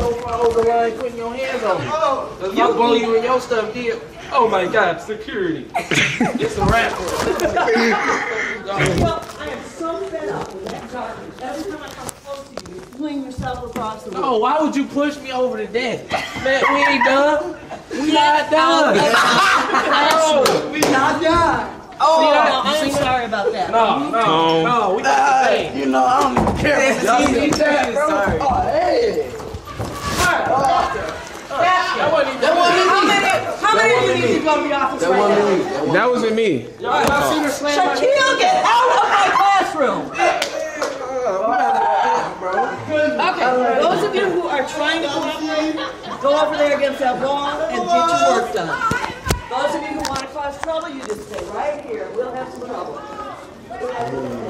so far over the line putting your hands on me. Cause oh. if I blow you and your stuff did. Oh my God, security. it's a wrap. Well, I am so fed up with that garbage. Every time I come close to you, you fling yourself across the room. Oh, why would you push me over the desk? Man, we ain't done. We not done. No, oh. we not done. Oh, See that? no, I am sorry about that. No, no, no, we got the ah, thing. You know, I don't care. Y'all see that, bro? Oh, hey. That wasn't even How many, how many of you need to go to the office right now? That wasn't me. Y'all, y'all seen her slam Shaquille, get out of my classroom! Okay, those of you who are trying to cooperate, go over there against that wall and get your work done. Those of you who want to cause trouble, you just stay right here. We'll have some trouble. I want to be